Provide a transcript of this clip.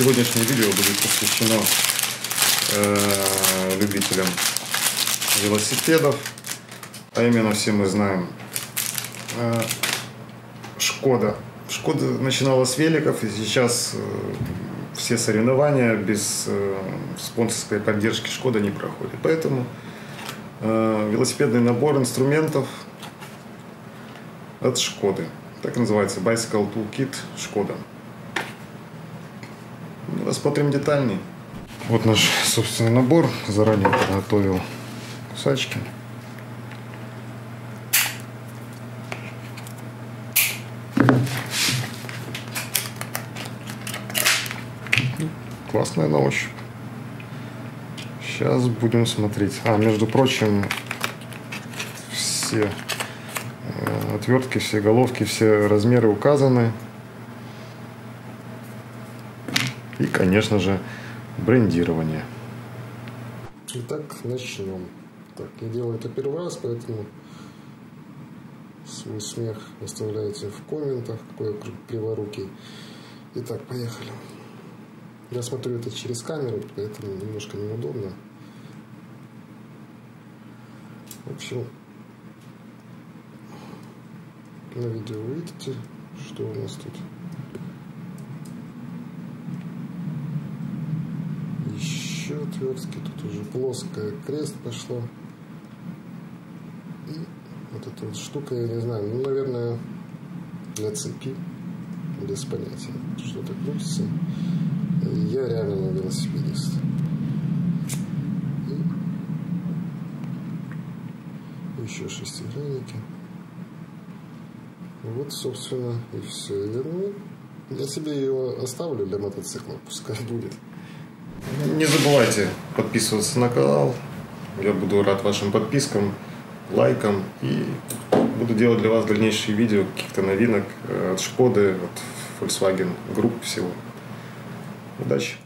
Сегодняшнее видео будет посвящено э, любителям велосипедов. А именно все мы знаем э, Шкода. Шкода начинала с великов, и сейчас э, все соревнования без э, спонсорской поддержки Шкода не проходят. Поэтому э, велосипедный набор инструментов от Шкоды. Так называется Bicycle Toolkit Шкода. Рассмотрим детальнее. Вот наш собственный набор. Заранее подготовил кусачки. Классная на ощупь. Сейчас будем смотреть. А, между прочим, все э, отвертки, все головки, все размеры указаны. И, конечно же, брендирование. Итак, начнем. Так, я делаю это первый раз, поэтому свой смех оставляйте в комментах, какой я криворукий. Итак, поехали. Я смотрю это через камеру, поэтому немножко неудобно. В общем, на видео видите, что у нас тут. Еще отвертки, тут уже плоская крест пошло. И вот эта вот штука, я не знаю, ну, наверное, для цепи, без понятия, что-то крутится. Я реально велосипедист. И еще шестигранники. Вот, собственно, и все. Ну, я себе ее оставлю для мотоцикла, пускай будет. Не забывайте подписываться на канал. Я буду рад вашим подпискам, лайкам и буду делать для вас дальнейшие видео каких-то новинок от Шкоды, от Volkswagen Group всего. Удачи!